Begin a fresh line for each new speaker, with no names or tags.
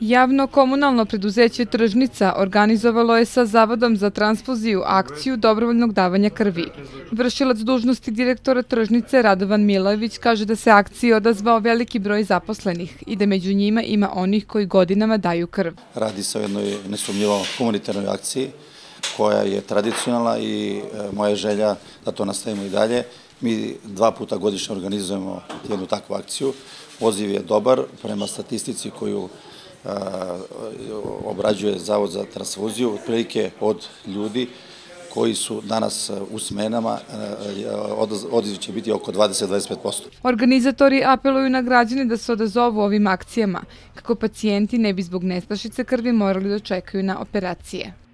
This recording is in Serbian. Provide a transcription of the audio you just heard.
Javno komunalno preduzeće Tržnica organizovalo je sa Zavodom za transfuziju akciju dobrovoljnog davanja krvi. Vršilac dužnosti direktora Tržnice Radovan Milojević kaže da se akciji odazvao veliki broj zaposlenih i da među njima ima onih koji godinama daju krv.
Radi se o jednoj nesumnjivo humanitarnoj akciji koja je tradicionalna i e, moja želja da to nastavimo i dalje. Mi dva puta godišnje organizujemo jednu takvu akciju. Poziv je dobar prema statistici koju obrađuje Zavod za transfuziju, otprilike od ljudi koji su danas u smenama, odaziv će biti oko 20-25%.
Organizatori apeluju na građane da se odazovu ovim akcijama, kako pacijenti ne bi zbog nestašice krvi morali da čekaju na operacije.